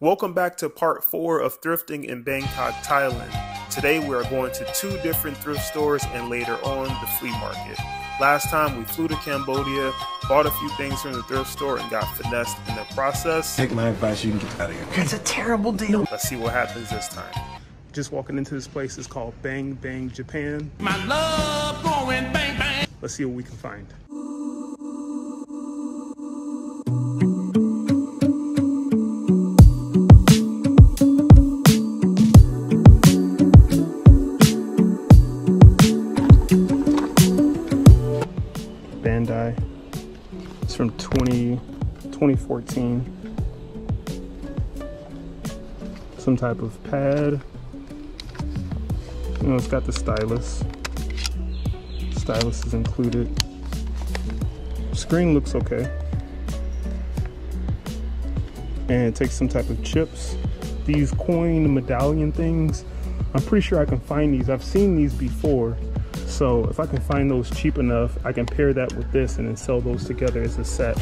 Welcome back to part four of thrifting in Bangkok, Thailand. Today we are going to two different thrift stores and later on the flea market. Last time we flew to Cambodia, bought a few things from the thrift store, and got finessed in the process. Take my advice, you can get out of here. It's a terrible deal. Let's see what happens this time. Just walking into this place is called Bang Bang Japan. My love going bang bang. Let's see what we can find. Type of pad. You know, it's got the stylus. Stylus is included. Screen looks okay. And it takes some type of chips. These coin medallion things, I'm pretty sure I can find these. I've seen these before. So if I can find those cheap enough, I can pair that with this and then sell those together as a set.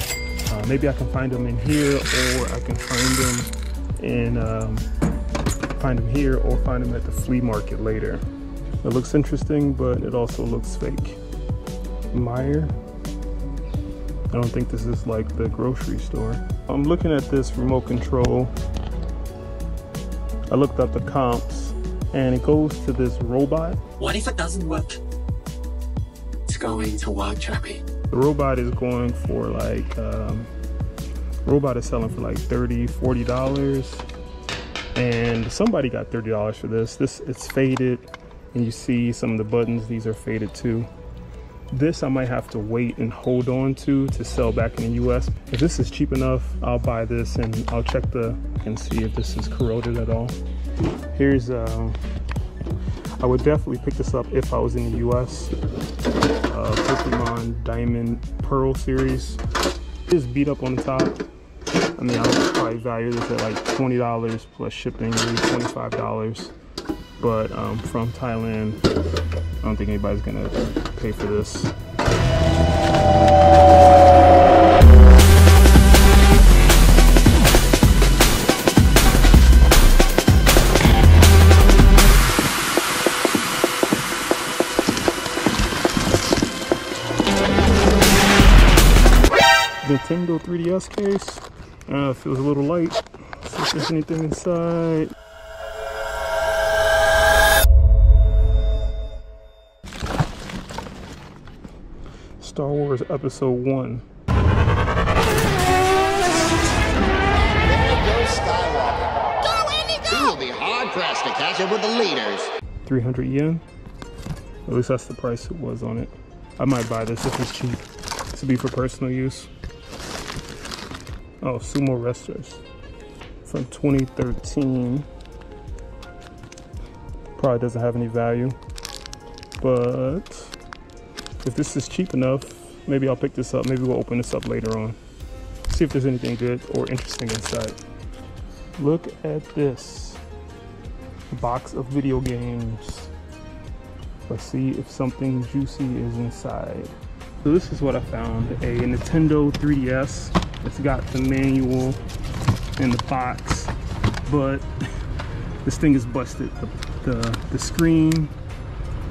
Uh, maybe I can find them in here or I can find them in, um, find them here or find them at the flea market later. It looks interesting, but it also looks fake. Meijer. I don't think this is like the grocery store. I'm looking at this remote control. I looked up the comps and it goes to this robot. What if it doesn't work? It's going to work, Chappie. The robot is going for like, um, robot is selling for like 30 40 dollars and somebody got 30 dollars for this. This it's faded and you see some of the buttons these are faded too. This I might have to wait and hold on to to sell back in the US if this is cheap enough I'll buy this and I'll check the and see if this is corroded at all. Here's uh, I would definitely pick this up if I was in the US uh, Pokemon Diamond Pearl series. Is beat up on the top I mean I would probably value this at like $20 plus shipping maybe $25 but um, from Thailand I don't think anybody's gonna pay for this Nintendo 3DS case. Uh, feels a little light. See if there's anything inside. Star Wars Episode 1. There Skywalker. Go, Andy, go! He will be hard pressed to catch up with the leaders. 300 yen. At least that's the price it was on it. I might buy this if it's cheap. To be for personal use. Oh, Sumo Wrestlers from 2013. Probably doesn't have any value. But if this is cheap enough, maybe I'll pick this up. Maybe we'll open this up later on. See if there's anything good or interesting inside. Look at this. Box of video games. Let's see if something juicy is inside. So this is what I found. A Nintendo 3DS. It's got the manual and the box, but this thing is busted. The, the, the screen,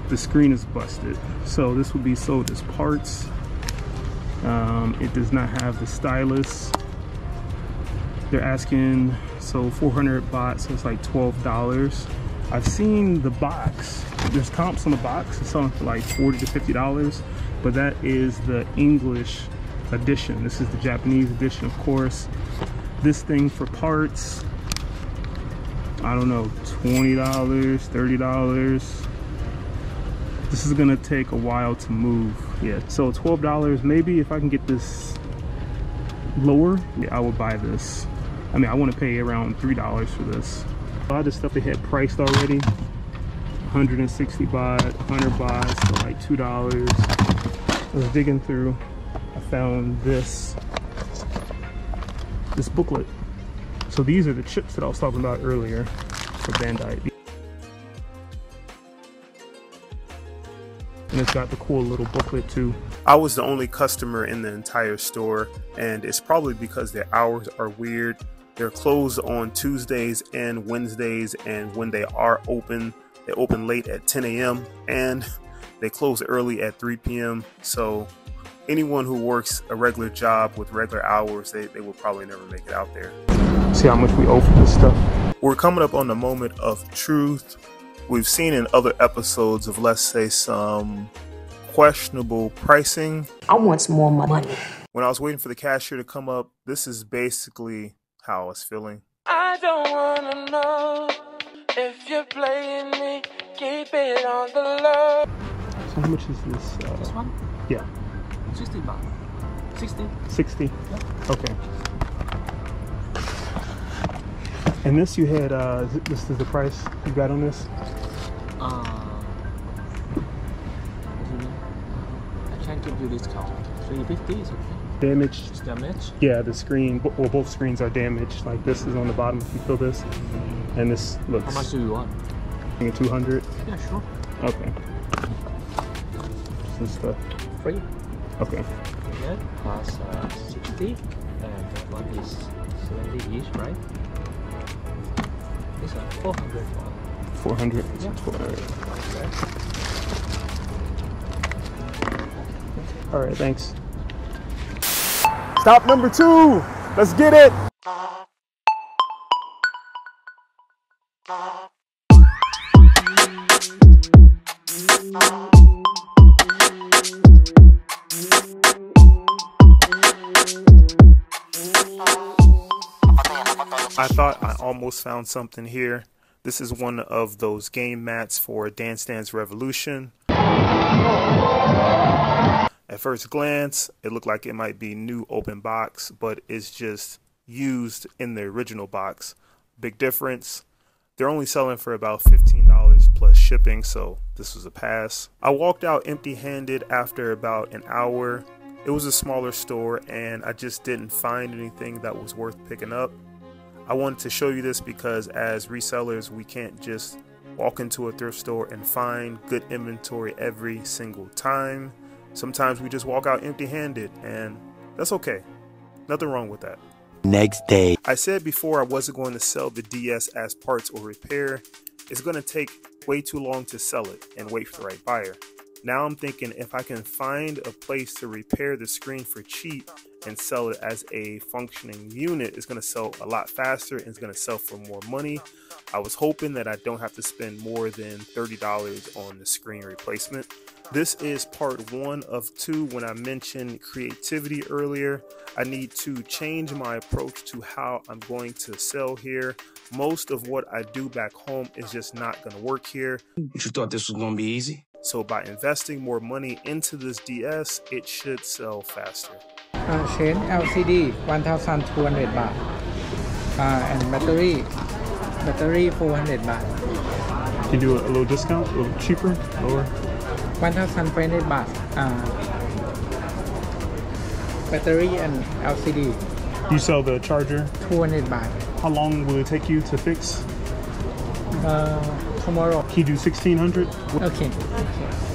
the screen is busted. So this would be sold as parts. Um, it does not have the stylus. They're asking, so 400 baht, so it's like $12. I've seen the box. There's comps on the box. It's selling for like 40 to $50, but that is the English edition. This is the Japanese edition, of course. This thing for parts, I don't know, $20, $30. This is gonna take a while to move. Yeah, so $12, maybe if I can get this lower, yeah, I will buy this. I mean, I wanna pay around $3 for this. A lot of the stuff they had priced already. 160 baht, 100 baht, so like $2. I was digging through found this this booklet. So these are the chips that I was talking about earlier for Bandai. And it's got the cool little booklet too. I was the only customer in the entire store, and it's probably because their hours are weird. They're closed on Tuesdays and Wednesdays, and when they are open, they open late at 10 a.m. and they close early at 3 p.m. So anyone who works a regular job with regular hours, they, they will probably never make it out there. See how much we owe for this stuff? We're coming up on the moment of truth. We've seen in other episodes of, let's say, some questionable pricing. I want some more money. When I was waiting for the cashier to come up, this is basically how I was feeling. I don't wanna know if you're playing me. Keep it on the low. So how much is this? Uh, This one? Yeah, 60 60? 60? Okay. And this you had, uh, th- this is the price you got on this? Uh, what do you mean? I can't give you discount. 350 is okay. Damaged? It's damage. Yeah, the screen, well, both screens are damaged. Like this is on the bottom if you feel this. And this looks How much do you want? I think 200. Yeah, sure. Okay. This is the, Free. okay. Plus uh, 60. And that one is 70 each, right? It's uh, 400 for 400. Yeah. 400. okay. All right, thanks. Stop number two. Let's get it. I thought I almost found something here. This is one of those game mats for Dance Dance Revolution. At first glance, it looked like it might be new open box, but it's just used in the original box. Big difference. They're only selling for about $15 plus shipping, so this was a pass. I walked out empty handed after about an hour. It was a smaller store, and I just didn't find anything that was worth picking up. I wanted to show you this because as resellers, we can't just walk into a thrift store and find good inventory every single time. Sometimes we just walk out empty handed, and that's okay. Nothing wrong with that. Next day. I said before I wasn't going to sell the DS as parts or repair. It's going to take way too long to sell it and wait for the right buyer. Now I'm thinking if I can find a place to repair the screen for cheap and sell it as a functioning unit, is going to sell a lot faster and it's going to sell for more money. I was hoping that I don't have to spend more than $30 on the screen replacement. This is part one of two when I mentioned creativity earlier. I need to change my approach to how I'm going to sell here. Most of what I do back home is just not going to work here. You thought this was gonna be easy? So by investing more money into this DS, it should sell faster. Uh, chain LCD 1,200 baht uh, and battery battery 400 baht Can you do a, little discount, a little cheaper, lower? 1,500 baht uh, battery and LCD You sell the charger. 200 baht How long will it take you to fix? uh, tomorrow Can you do 1600? okay, okay.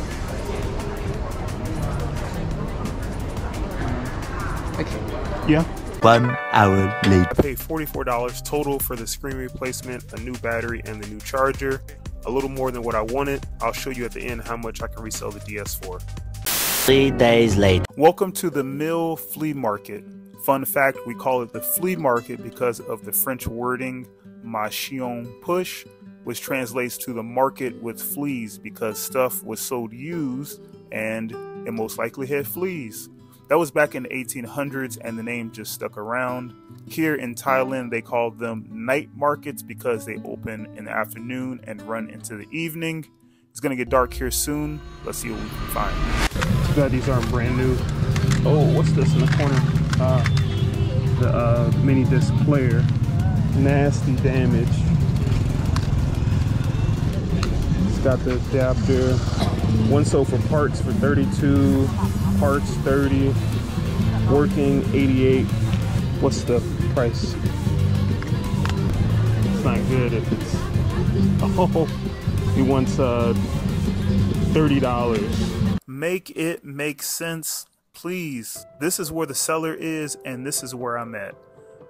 Yeah. One hour later. I paid $44 total for the screen replacement, a new battery, and the new charger. A little more than what I wanted. I'll show you at the end how much I can resell the DS for. Three days later. Welcome to the Mill Flea Market. Fun fact we call it the flea market because of the French wording marché aux puces, which translates to the market with fleas because stuff was sold used and it most likely had fleas. That was back in the 1800s and the name just stuck around. Here in Thailand, they call them night markets because they open in the afternoon and run into the evening. It's gonna get dark here soon. Let's see what we can find. Too bad these aren't brand new. Oh, what's this in the corner? Uh, the uh, mini disc player. Nasty damage. It's got the adapter. One sold for parts for 32, parts 30, working 88. What's the price? It's not good if it's. Oh, he wants uh, $30. Make it make sense, please. This is where the seller is, and this is where I'm at.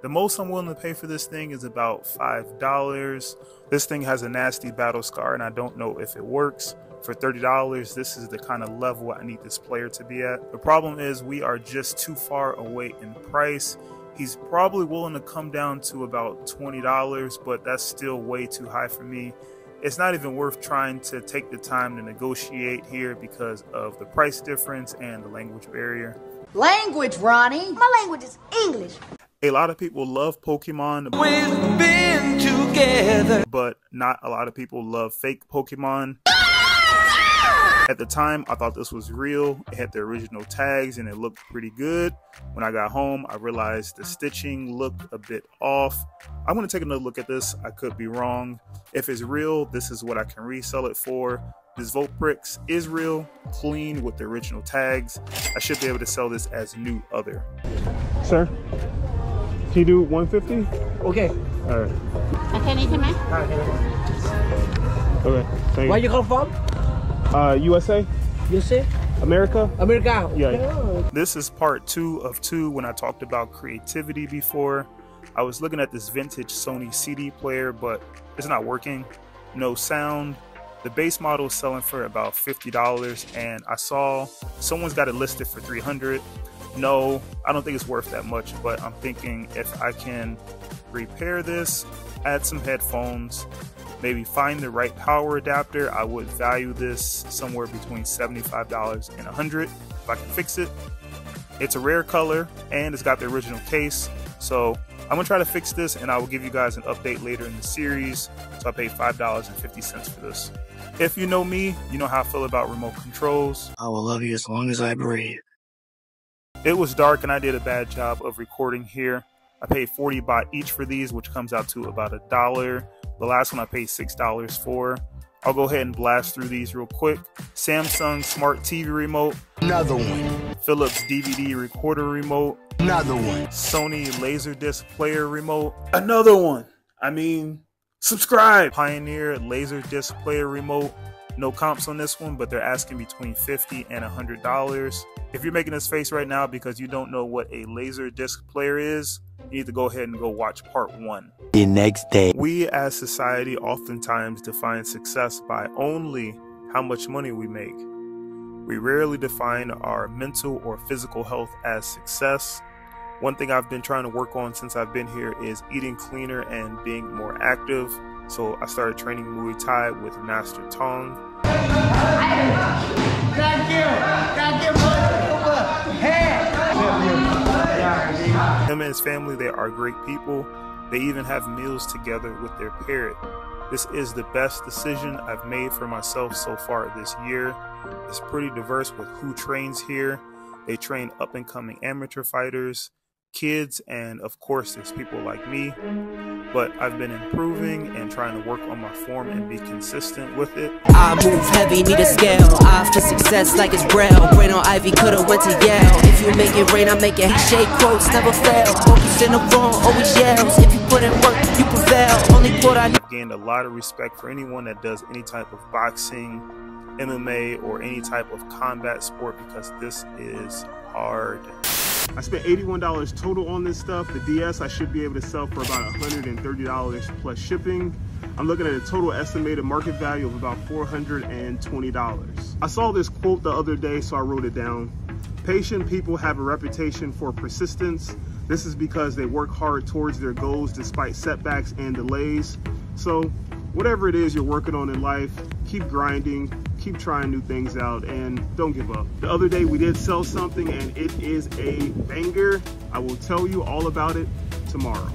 The most I'm willing to pay for this thing is about $5. This thing has a nasty battle scar and I don't know if it works. For $30, this is the kind of level I need this player to be at. The problem is we are just too far away in price. He's probably willing to come down to about $20, but that's still way too high for me. It's not even worth trying to take the time to negotiate here because of the price difference and the language barrier. Language, Ronnie. My language is English. A lot of people love Pokemon. We've been together. But not a lot of people love fake Pokemon. At the time, I thought this was real. It had the original tags and it looked pretty good. When I got home, I realized the stitching looked a bit off. I'm going to take another look at this. I could be wrong. If it's real, this is what I can resell it for. This Vulpix is real, clean with the original tags. I should be able to sell this as new other. Sir, can you do 150? Okay. All right. Okay, need to make? Okay. Thank Where you come from? Uh, USA? USA? America? America. Yeah. This is part two of two when I talked about creativity before. I was looking at this vintage Sony CD player, but it's not working. No sound. The base model is selling for about $50 and I saw someone's got it listed for 300. No, I don't think it's worth that much, but I'm thinking if I can repair this, add some headphones, maybe find the right power adapter, I would value this somewhere between $75 and 100 if I can fix it. It's a rare color and it's got the original case. So I'm gonna try to fix this and I will give you guys an update later in the series. So I paid $5.50 for this. If you know me, you know how I feel about remote controls. I will love you as long as I breathe. It was dark and I did a bad job of recording here. I paid 40 baht each for these, which comes out to about a dollar. The last one I paid $6 for. I'll go ahead and blast through these real quick. Samsung Smart TV Remote. Another one. Philips DVD Recorder Remote. Another one. Sony Laserdisc Player Remote. Another one. I mean, subscribe. Pioneer Laserdisc Player Remote. No comps on this one, but they're asking between 50 and $100. If you're making this face right now because you don't know what a laser disc player is, you need to go ahead and go watch part one. The next day. We as society oftentimes define success by only how much money we make. We rarely define our mental or physical health as success. One thing I've been trying to work on since I've been here is eating cleaner and being more active. So I started training Muay Thai with Master Tong. Him and his family, they are great people. They even have meals together with their parrot. This is the best decision I've made for myself so far this year. It's pretty diverse with who trains here. They train up and coming amateur fighters, kids, and of course, there's people like me. But I've been improving and trying to work on my form and be consistent with it. I move heavy, need a scale. After success like it's braille. Brain on Ivy, coulda went to Yale. If you make it rain, I make it shake. Quotes never fail. Focus in the wrong, always yells. If you put in work, you prevail. Only quote I I've gained a lot of respect for anyone that does any type of boxing, MMA, or any type of combat sport because this is hard. I spent $81 total on this stuff. The DS I should be able to sell for about $130 plus shipping. I'm looking at a total estimated market value of about $420. I saw this quote the other day, so I wrote it down. Patient people have a reputation for persistence. This is because they work hard towards their goals despite setbacks and delays. So whatever it is you're working on in life, keep grinding, keep trying new things out, and don't give up. The other day we did sell something and it is a banger. I will tell you all about it tomorrow.